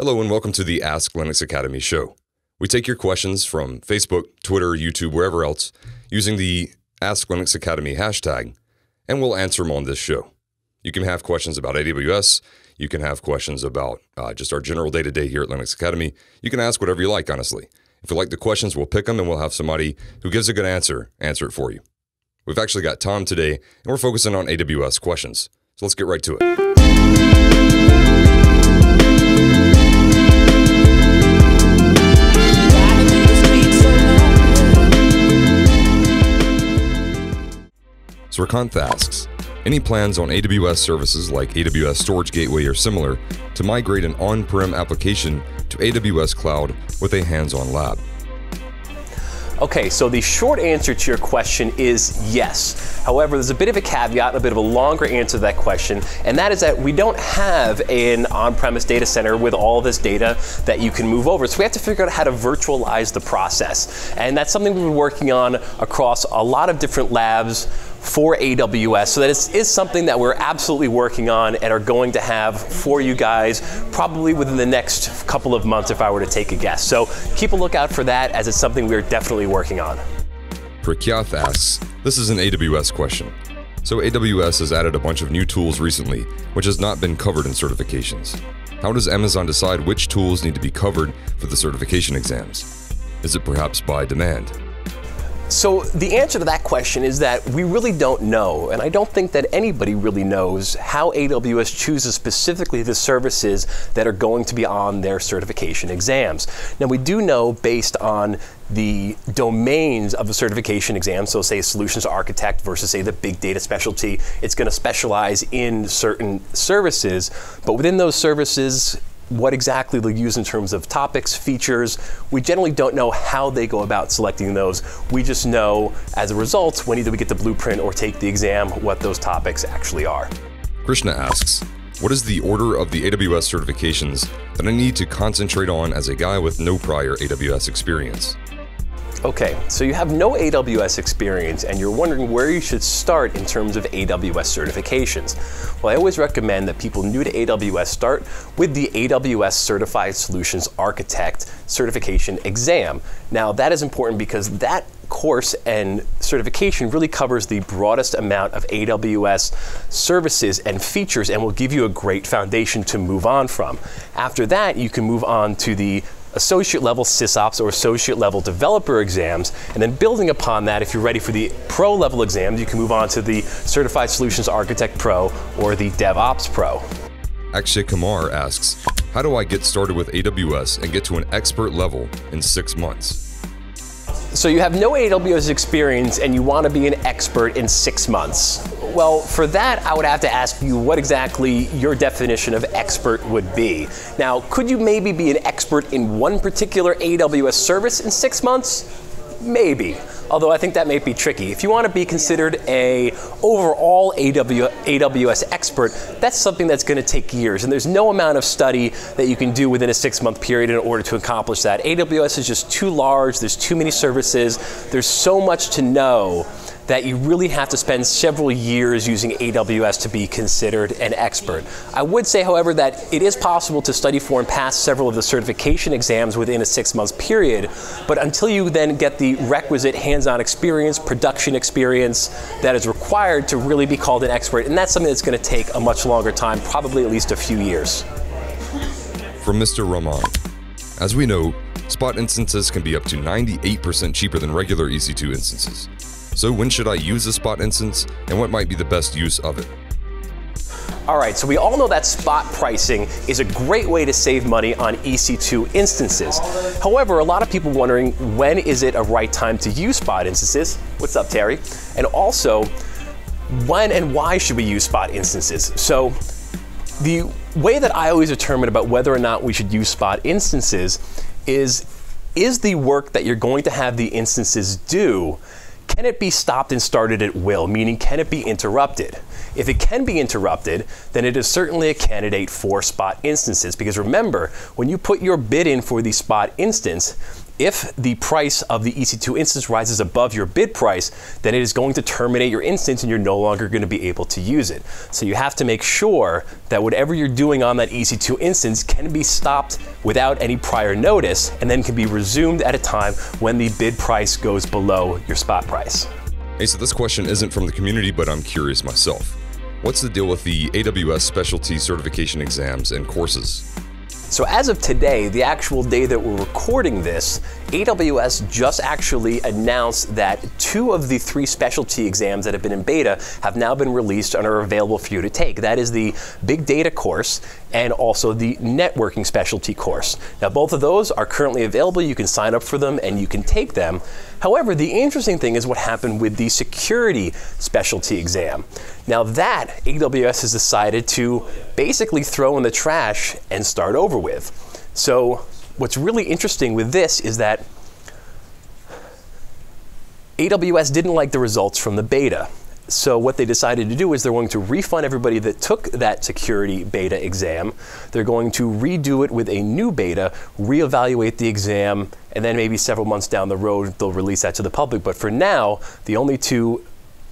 Hello, and welcome to the Ask Linux Academy show. We take your questions from Facebook, Twitter, YouTube, wherever else, using the Ask Linux Academy hashtag, and we'll answer them on this show. You can have questions about AWS. You can have questions about uh, just our general day to day here at Linux Academy. You can ask whatever you like, honestly. If you like the questions, we'll pick them and we'll have somebody who gives a good answer answer it for you. We've actually got Tom today, and we're focusing on AWS questions. So let's get right to it. Asks, any plans on AWS services like AWS Storage Gateway or similar to migrate an on-prem application to AWS Cloud with a hands-on lab? Okay, so the short answer to your question is yes. However, there's a bit of a caveat, a bit of a longer answer to that question, and that is that we don't have an on-premise data center with all this data that you can move over. So we have to figure out how to virtualize the process. And that's something we've been working on across a lot of different labs for AWS. So that is, is something that we're absolutely working on and are going to have for you guys probably within the next couple of months if I were to take a guess. So keep a lookout for that as it's something we're definitely working on. Prakyath asks, this is an AWS question. So AWS has added a bunch of new tools recently, which has not been covered in certifications. How does Amazon decide which tools need to be covered for the certification exams? Is it perhaps by demand? So the answer to that question is that we really don't know, and I don't think that anybody really knows how AWS chooses specifically the services that are going to be on their certification exams. Now we do know based on the domains of the certification exam, so say solutions architect versus say the big data specialty, it's going to specialize in certain services, but within those services, what exactly they'll use in terms of topics, features. We generally don't know how they go about selecting those. We just know as a result when either we get the blueprint or take the exam what those topics actually are. Krishna asks, what is the order of the AWS certifications that I need to concentrate on as a guy with no prior AWS experience? Okay, so you have no AWS experience and you're wondering where you should start in terms of AWS certifications. Well, I always recommend that people new to AWS start with the AWS Certified Solutions Architect certification exam. Now, that is important because that course and certification really covers the broadest amount of AWS services and features and will give you a great foundation to move on from. After that, you can move on to the associate level sysops or associate level developer exams. And then building upon that, if you're ready for the pro level exams, you can move on to the Certified Solutions Architect Pro or the DevOps Pro. Akshay Kumar asks, how do I get started with AWS and get to an expert level in six months? So you have no AWS experience and you want to be an expert in six months. Well, for that, I would have to ask you what exactly your definition of expert would be. Now, could you maybe be an expert in one particular AWS service in six months? Maybe. Although I think that may be tricky. If you want to be considered a overall AWS expert, that's something that's going to take years, and there's no amount of study that you can do within a six-month period in order to accomplish that. AWS is just too large. There's too many services. There's so much to know that you really have to spend several years using AWS to be considered an expert. I would say, however, that it is possible to study for and pass several of the certification exams within a six month period, but until you then get the requisite hands on experience, production experience that is required to really be called an expert, and that's something that's going to take a much longer time, probably at least a few years. From Mr. Rahman. As we know, Spot instances can be up to 98% cheaper than regular EC2 instances. So when should I use a Spot instance, and what might be the best use of it? All right, so we all know that spot pricing is a great way to save money on EC2 instances. However, a lot of people wondering when is it a right time to use spot instances? What's up, Terry? And also, when and why should we use spot instances? So, the way that I always determine about whether or not we should use spot instances is is the work that you're going to have the instances do can it be stopped and started at will? Meaning, can it be interrupted? If it can be interrupted, then it is certainly a candidate for spot instances. Because remember, when you put your bid in for the spot instance, if the price of the EC2 instance rises above your bid price, then it is going to terminate your instance and you're no longer going to be able to use it. So you have to make sure that whatever you're doing on that EC2 instance can be stopped without any prior notice and then can be resumed at a time when the bid price goes below your spot price. Hey, so this question isn't from the community, but I'm curious myself. What's the deal with the AWS specialty certification exams and courses? So as of today, the actual day that we're recording this, AWS just actually announced that two of the three specialty exams that have been in beta have now been released and are available for you to take. That is the Big Data course and also the Networking specialty course. Now both of those are currently available. You can sign up for them and you can take them. However, the interesting thing is what happened with the security specialty exam. Now that AWS has decided to basically throw in the trash and start over with. So what's really interesting with this is that AWS didn't like the results from the beta. So what they decided to do is they're going to refund everybody that took that security beta exam. They're going to redo it with a new beta, reevaluate the exam, and then maybe several months down the road they'll release that to the public. But for now, the only two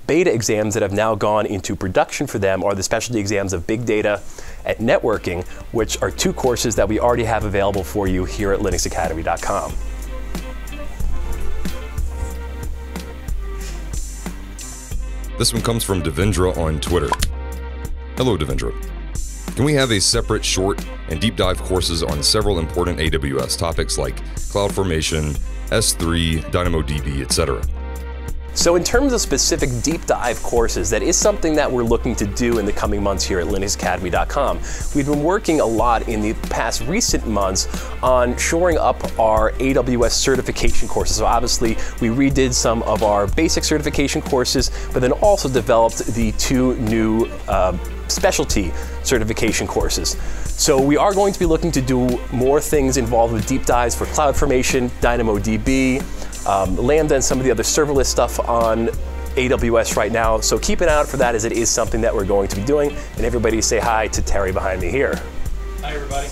beta exams that have now gone into production for them are the specialty exams of big data and networking, which are two courses that we already have available for you here at linuxacademy.com. This one comes from Devendra on Twitter. Hello, Devendra. Can we have a separate short and deep dive courses on several important AWS topics like CloudFormation, S3, DynamoDB, etc.? So in terms of specific deep dive courses, that is something that we're looking to do in the coming months here at linuxacademy.com. We've been working a lot in the past recent months on shoring up our AWS certification courses. So obviously we redid some of our basic certification courses, but then also developed the two new uh, specialty certification courses. So we are going to be looking to do more things involved with deep dives for CloudFormation, DynamoDB, um, Lambda and some of the other serverless stuff on AWS right now. So keep an eye out for that as it is something that we're going to be doing. And everybody say hi to Terry behind me here. Hi, everybody.